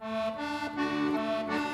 どうも。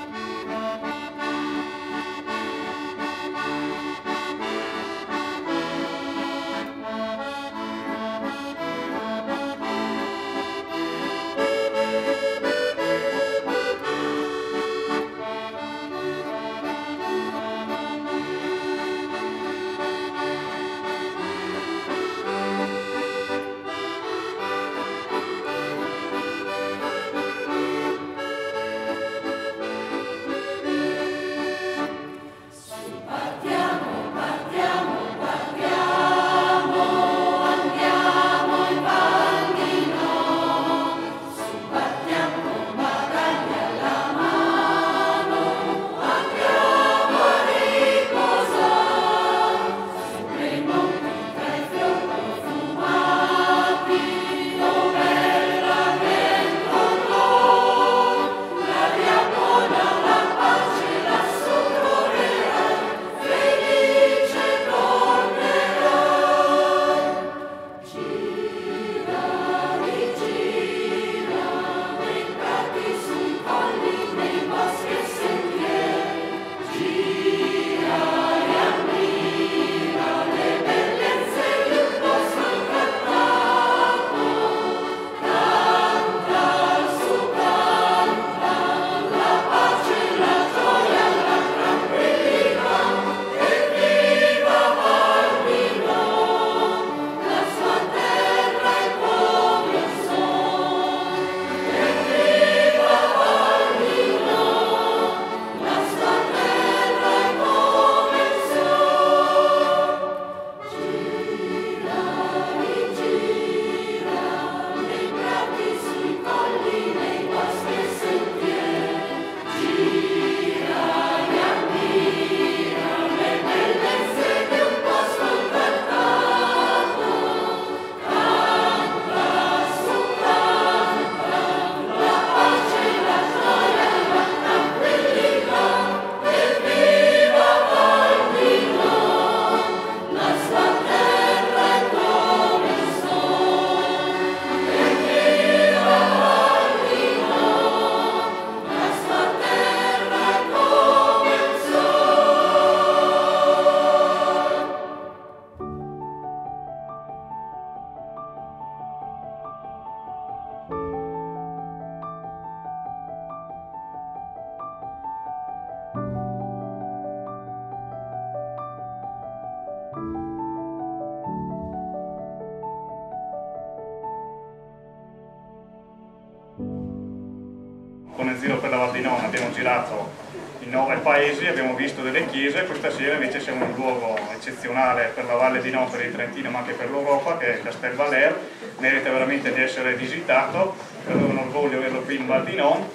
Chiese, questa sera invece siamo in un luogo eccezionale per la Valle di Non, per il Trentino ma anche per l'Europa, che è Castel Valer, merita veramente di essere visitato, è un orgoglio averlo qui in Val di Non,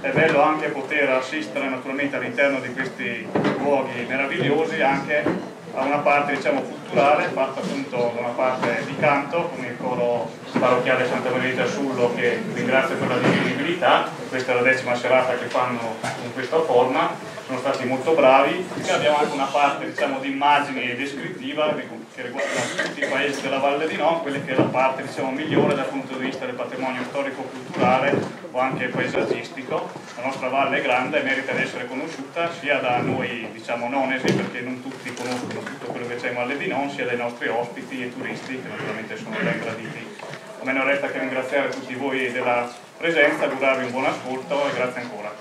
è bello anche poter assistere naturalmente all'interno di questi luoghi meravigliosi anche a una parte diciamo, culturale fatta appunto da una parte di canto con il coro parrocchiale Santa Maria del Sullo che ringrazio per la disponibilità, questa è la decima serata che fanno in questa forma sono stati molto bravi. Abbiamo anche una parte diciamo, di immagini descrittiva che riguarda tutti i paesi della Valle di Non, quella che è la parte diciamo, migliore dal punto di vista del patrimonio storico-culturale o anche paesaggistico. La nostra valle è grande e merita di essere conosciuta sia da noi diciamo, nonesi, perché non tutti conoscono tutto quello che c'è in Valle di Non, sia dai nostri ospiti e turisti, che naturalmente sono ben graditi. A me non resta che ringraziare tutti voi della presenza, augurarvi un buon ascolto e grazie ancora.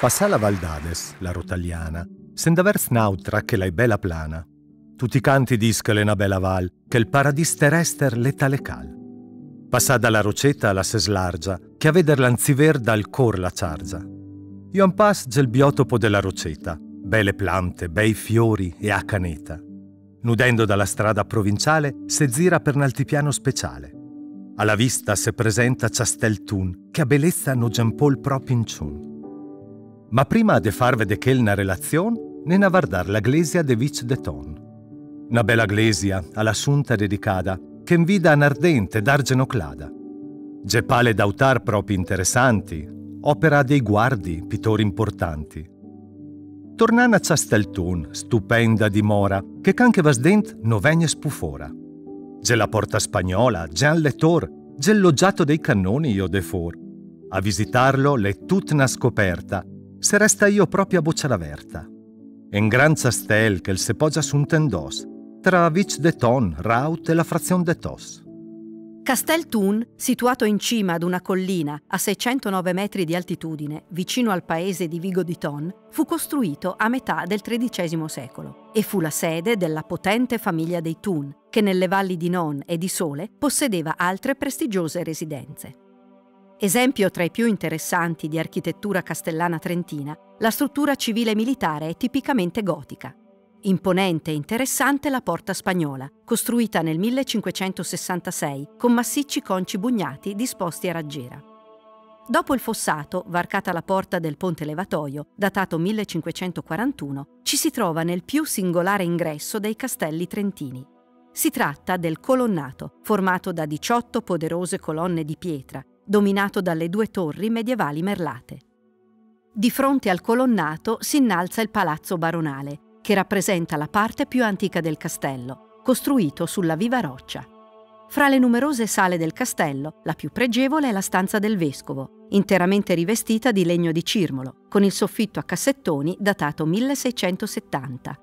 Passa la Valdades, la rotagliana, sen d'aver snautra che la bella plana. Tutti canti discale una bella val, che il paradis terrester letale cal. Passa dalla rocetta alla seslargia, che a veder l'anziver dal cor la ciargia. Io un pas gel biotopo della rocetta, belle piante, bei fiori e a caneta. Nudendo dalla strada provinciale, se zira per un altipiano speciale. Alla vista se presenta Casteltun, che a bellezza no Giampol proprio in ciun. Ma prima de de una relazione, ne navardar la glesia de Vic de Ton. Una bella glesia all'assunta dedicata, che invida un ardente d'argeno clada. Gepale d'autar propri interessanti, opera dei guardi, pittori importanti. Tornana a Casteltun, stupenda dimora, che canche vasdent no vegne spufora. Ge la porta spagnola, lettor, ge il loggiato dei cannoni io de for. A visitarlo l'è tutta una scoperta, se resta io proprio a boccia verta. En gran zastel che il se poggia su un tendos, tra Vic de Ton, Raut e la frazione de Tos. Castel Thun, situato in cima ad una collina a 609 metri di altitudine, vicino al paese di Vigo di Ton, fu costruito a metà del XIII secolo e fu la sede della potente famiglia dei Thun, che nelle valli di Non e di Sole possedeva altre prestigiose residenze. Esempio tra i più interessanti di architettura castellana trentina, la struttura civile militare è tipicamente gotica. Imponente e interessante la porta spagnola, costruita nel 1566 con massicci conci bugnati disposti a raggiera. Dopo il fossato, varcata la porta del ponte levatoio, datato 1541, ci si trova nel più singolare ingresso dei castelli trentini. Si tratta del colonnato, formato da 18 poderose colonne di pietra, dominato dalle due torri medievali merlate. Di fronte al colonnato si innalza il palazzo baronale, che rappresenta la parte più antica del castello, costruito sulla viva roccia. Fra le numerose sale del castello, la più pregevole è la stanza del vescovo, interamente rivestita di legno di cirmolo, con il soffitto a cassettoni datato 1670.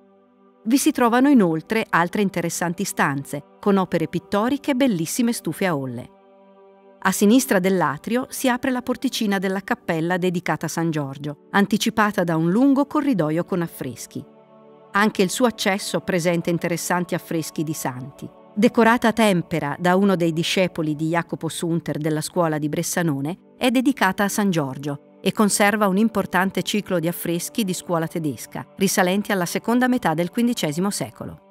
Vi si trovano inoltre altre interessanti stanze, con opere pittoriche e bellissime stufe a olle. A sinistra dell'atrio si apre la porticina della cappella dedicata a San Giorgio, anticipata da un lungo corridoio con affreschi. Anche il suo accesso presenta interessanti affreschi di santi. Decorata a tempera da uno dei discepoli di Jacopo Sunter della scuola di Bressanone, è dedicata a San Giorgio e conserva un importante ciclo di affreschi di scuola tedesca, risalenti alla seconda metà del XV secolo.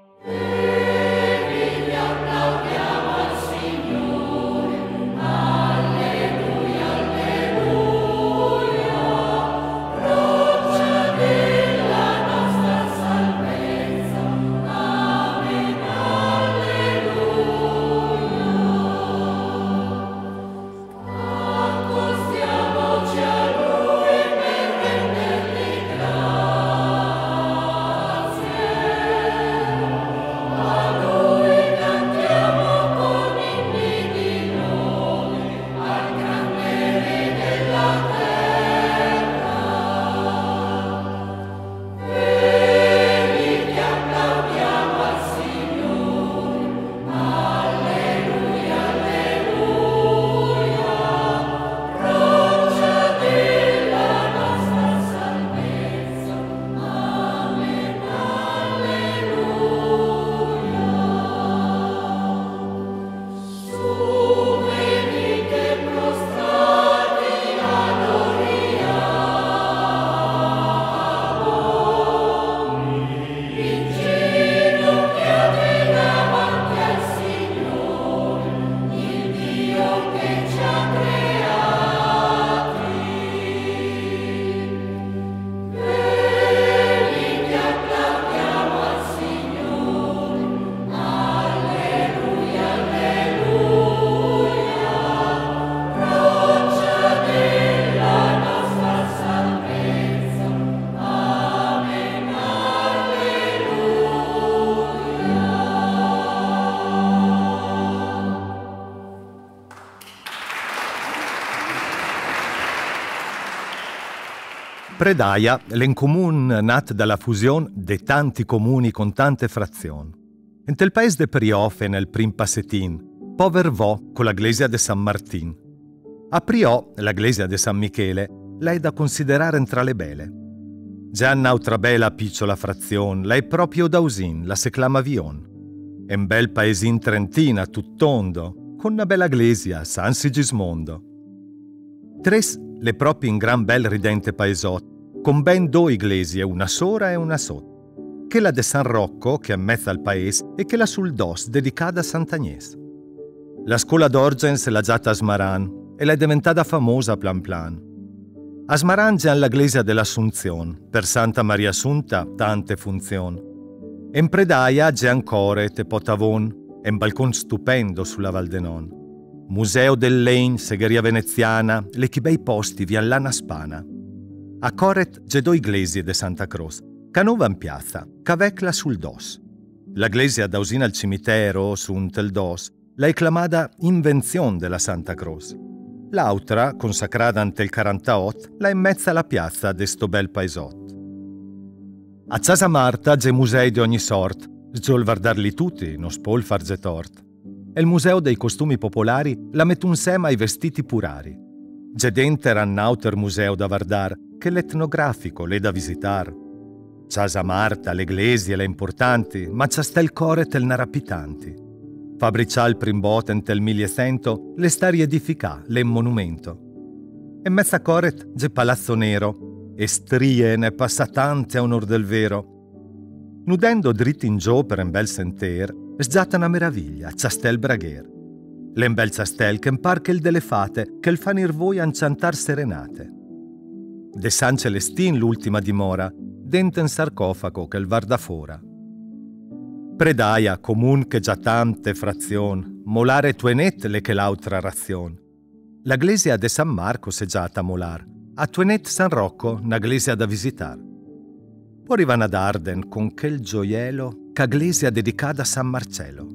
Predaia l'en comun nat dalla fusione de tanti comuni con tante frazioni. In tel paese de Priofe nel prim passetin, pover vo con la glesia de San Martin. A Priò, la glesia de San Michele, lei è da considerare tra le belle. Già un'altra bella picciola frazione, lei è proprio da usin, la se clama Vion. È un bel paesin trentina, tuttondo, con una bella iglesia, San Sigismondo. Tres le proprie in gran bel ridente paesot, con ben due iglesie, una sora e una sotto. Che la de San Rocco, che mezzo al paese, e che la sul dos, dedicata a Sant'Agnès. La scuola d'Orgens l'ha già a Smaran e l'è diventata famosa plan plan. A Smaran c'è l'Iglesia dell'Assunzione, per Santa Maria Assunta tante funzioni. In Predaia c'è ancora te potavon e un balcone stupendo sulla Val d'Enon. Museo del Lane, segheria veneziana, le chi bei posti via l'Anna Spana. A Coret due iglesie de Santa Croce, canova in piazza, cavecla sul dos. La iglesia da usina al cimitero, su un tel dos, la acclamada invenzione della Santa Croce. L'altra, consacrata ante il 48, la in mezzo alla piazza de sto bel paesot. A Casa Marta c'è musei di ogni sorta, giol guardarli tutti, non spol farge tort. E il museo dei costumi popolari la metun sema ai vestiti purari. C'è dentro un altro museo da guardare, che l'etnografico, le da visitare. Casa Marta, le iglesie, le importanti, ma sta il core tel narapitanti. Fabricia il primboten tel 1100 le stari edificà, le monumento. E mezza coret c'è palazzo nero, e strie ne passa tante a onor del vero. Nudendo dritti in giù per un bel sentier, sgiata una meraviglia, ciastel bragher. L'en bel ciastel che imparche il delle fate, che il fanir voi anciantar serenate. De San Celestin l'ultima dimora, dente in sarcofago che il varda fora. Predaia comun che già tante frazion, molare tuenet le che l'altra razion. La glesia de San Marco se già a molar, a tuenet San Rocco na glesia da visitar. Poi van ad Arden con quel gioiello ca glesia dedicata a San Marcello.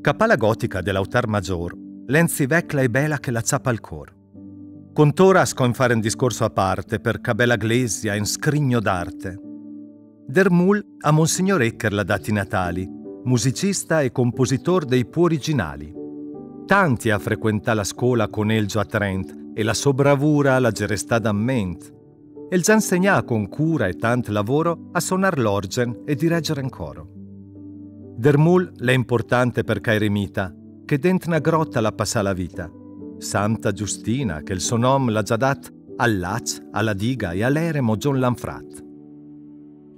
Capala gotica dell'autar maggior, lenzi vecla e bella che la zappa al cor. Contora scon fare un discorso a parte per bella glesia in scrigno d'arte, Dermul a Monsignor Ecker la dati natali, musicista e compositor dei più originali. Tanti ha frequentato la scuola con Elgio a Trent e la sua bravura la gerestata a ment. E già insegna con cura e tanto lavoro a suonar l'orgen e direggere in coro. Dermul è importante per Cairemita, che dentro una grotta la passa la vita. Santa Giustina, che il suo nome l'ha già dato all'Ac, alla Diga e all'Eremo John Lanfrat.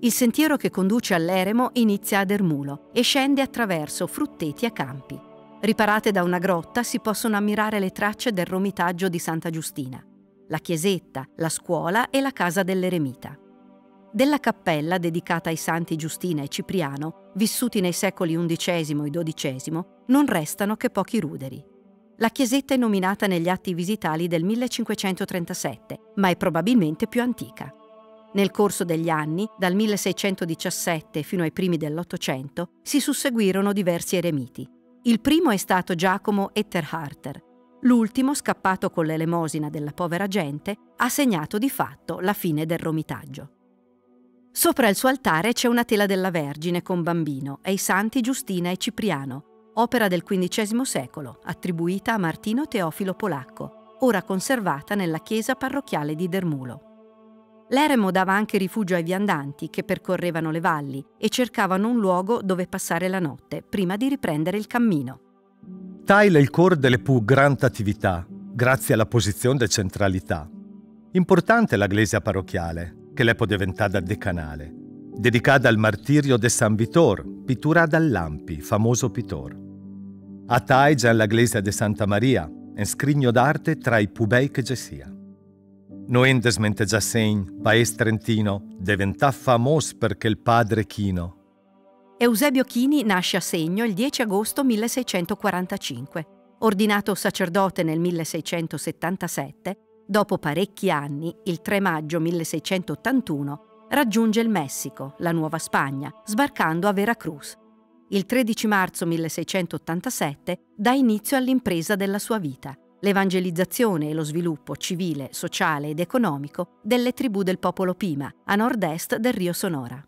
Il sentiero che conduce all'eremo inizia ad Ermulo e scende attraverso frutteti e campi. Riparate da una grotta si possono ammirare le tracce del romitaggio di Santa Giustina, la chiesetta, la scuola e la casa dell'eremita. Della cappella dedicata ai santi Giustina e Cipriano, vissuti nei secoli XI e XII, non restano che pochi ruderi. La chiesetta è nominata negli atti visitali del 1537, ma è probabilmente più antica. Nel corso degli anni, dal 1617 fino ai primi dell'Ottocento, si susseguirono diversi eremiti. Il primo è stato Giacomo Etterharter. L'ultimo, scappato con l'elemosina della povera gente, ha segnato di fatto la fine del romitaggio. Sopra il suo altare c'è una tela della Vergine con bambino e i santi Giustina e Cipriano, opera del XV secolo, attribuita a Martino Teofilo Polacco, ora conservata nella chiesa parrocchiale di Dermulo. L'eremo dava anche rifugio ai viandanti che percorrevano le valli e cercavano un luogo dove passare la notte prima di riprendere il cammino. Tale è il core delle più grandi attività, grazie alla posizione di centralità. Importante è la glesia parrocchiale, che le può diventare decanale, dedicata al martirio de San Vitor, pittura dal Lampi, famoso pittor. A Taige la glesia de Santa Maria, un scrigno d'arte tra i più bei che ci sia. Noendes già segn, paese trentino, diventà famoso perché il padre Chino. Eusebio Chini nasce a Segno il 10 agosto 1645. Ordinato sacerdote nel 1677, dopo parecchi anni, il 3 maggio 1681, raggiunge il Messico, la Nuova Spagna, sbarcando a Veracruz. Il 13 marzo 1687 dà inizio all'impresa della sua vita, l'evangelizzazione e lo sviluppo civile, sociale ed economico delle tribù del popolo Pima, a nord-est del Rio Sonora.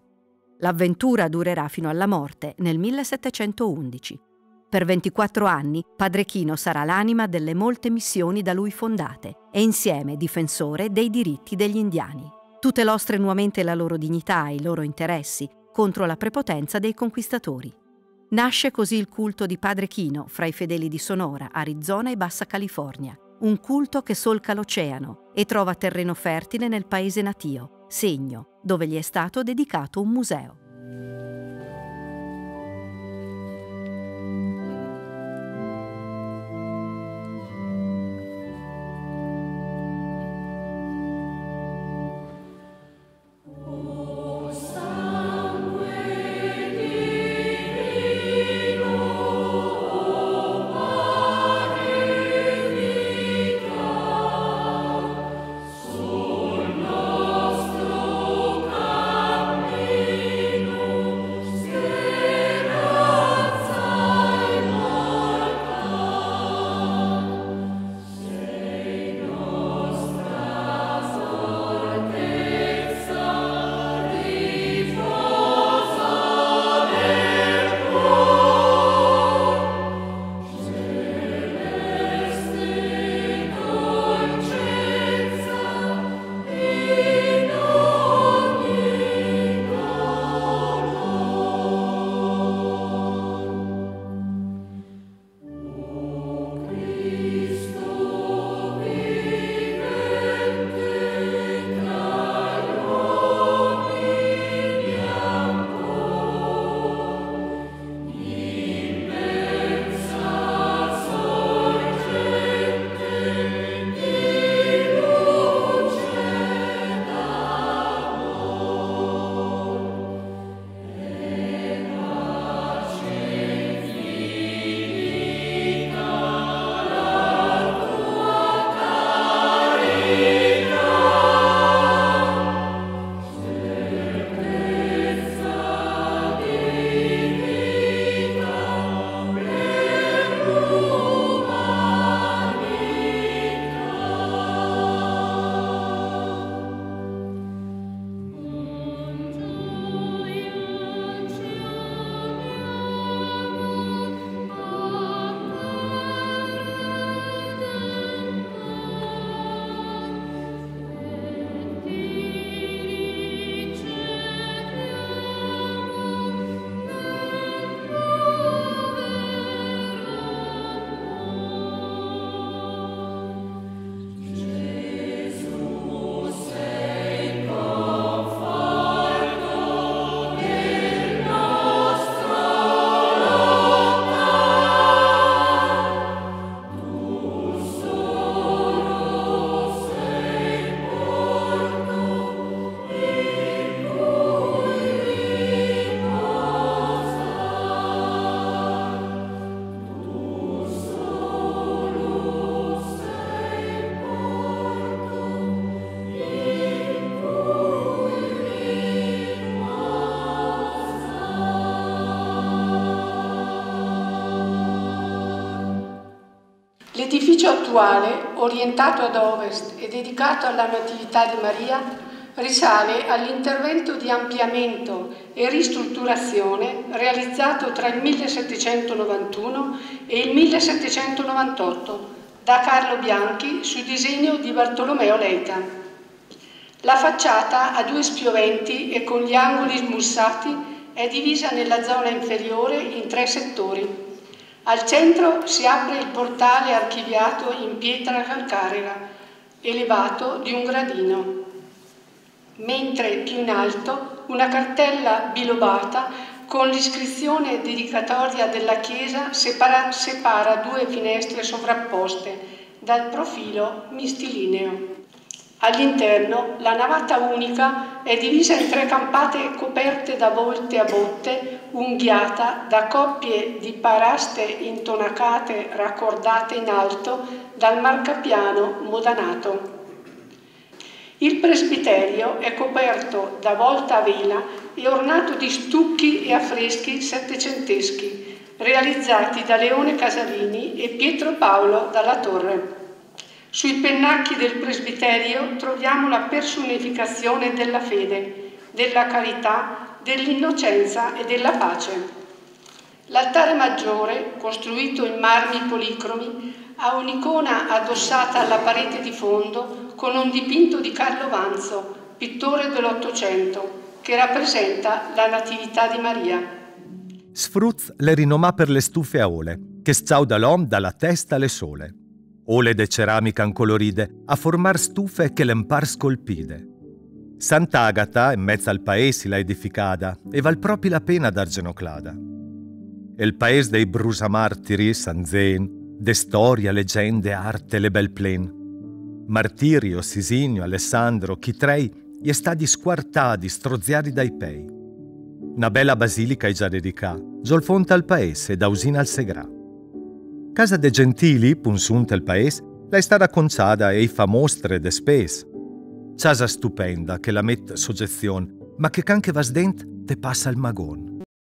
L'avventura durerà fino alla morte nel 1711. Per 24 anni Padre Chino sarà l'anima delle molte missioni da lui fondate e insieme difensore dei diritti degli indiani. Tutelò strenuamente la loro dignità e i loro interessi contro la prepotenza dei conquistatori. Nasce così il culto di Padre Chino fra i fedeli di Sonora, Arizona e Bassa California, un culto che solca l'oceano e trova terreno fertile nel paese natio, Segno, dove gli è stato dedicato un museo. Attuale, orientato ad ovest e dedicato alla Natività di Maria, risale all'intervento di ampliamento e ristrutturazione realizzato tra il 1791 e il 1798 da Carlo Bianchi su disegno di Bartolomeo Leita. La facciata a due spioventi e con gli angoli smussati è divisa nella zona inferiore in tre settori al centro si apre il portale archiviato in pietra calcarea, elevato di un gradino, mentre più in alto una cartella bilobata con l'iscrizione dedicatoria della chiesa separa, separa due finestre sovrapposte dal profilo mistilineo. All'interno la navata unica è divisa in tre campate coperte da volte a botte, unghiata da coppie di paraste intonacate raccordate in alto dal marcapiano modanato. Il presbiterio è coperto da volta a vela e ornato di stucchi e affreschi settecenteschi, realizzati da Leone Casalini e Pietro Paolo dalla Torre. Sui pennacchi del presbiterio troviamo la personificazione della fede, della carità, dell'innocenza e della pace. L'altare maggiore, costruito in marmi policromi, ha un'icona addossata alla parete di fondo con un dipinto di Carlo Vanzo, pittore dell'Ottocento, che rappresenta la Natività di Maria. Sfruz le rinomà per le stufe a ole, che da l'om dalla testa alle sole. Ole de ceramica incoloride, a formar stufe che l'empar scolpide. Sant'Agata, in mezzo al paese, la edificada, e val proprio la pena dar genoclada. Il paese dei brusamartiri, San Zen, de storia, leggende, arte, le bel plen. Martirio, Sisinio, Alessandro, Chitrei, gli stati squartati, stroziati dai pei. Una bella basilica è già dedicata, Zolfonta al paese, da usina al Segrà. Casa de Gentili, punsunta al paese, la è stata conciata e fa mostre de spes. Casa stupenda che la mette soggezione, ma che anche vas dent te passa il magon.